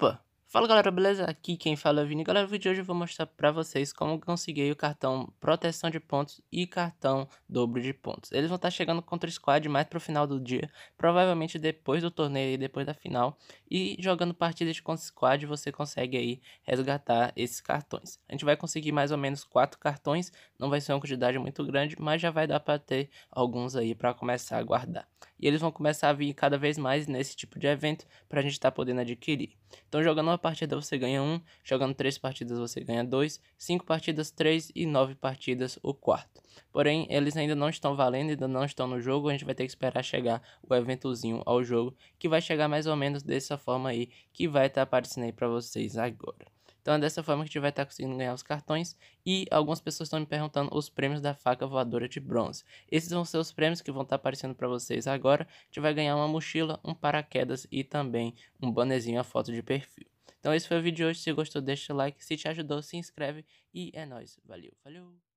Opa! Fala galera, beleza? Aqui quem fala é o Vini. Galera, no vídeo de hoje eu vou mostrar pra vocês como conseguir o cartão proteção de pontos e cartão dobro de pontos. Eles vão estar chegando contra o squad mais pro final do dia, provavelmente depois do torneio e depois da final. E jogando partidas contra o squad você consegue aí resgatar esses cartões. A gente vai conseguir mais ou menos quatro cartões, não vai ser uma quantidade muito grande, mas já vai dar pra ter alguns aí pra começar a guardar. E eles vão começar a vir cada vez mais nesse tipo de evento pra gente estar tá podendo adquirir. Então jogando uma partida você ganha 1, jogando 3 partidas você ganha 2, 5 partidas 3 e 9 partidas o quarto. Porém, eles ainda não estão valendo, ainda não estão no jogo, a gente vai ter que esperar chegar o eventozinho ao jogo, que vai chegar mais ou menos dessa forma aí, que vai estar tá aparecendo aí para vocês agora. Então é dessa forma que a gente vai estar tá conseguindo ganhar os cartões. E algumas pessoas estão me perguntando os prêmios da faca voadora de bronze. Esses vão ser os prêmios que vão estar tá aparecendo para vocês agora. A gente vai ganhar uma mochila, um paraquedas e também um bannerzinho a foto de perfil. Então esse foi o vídeo de hoje. Se gostou, deixa o like. Se te ajudou, se inscreve. E é nóis. Valeu, falou!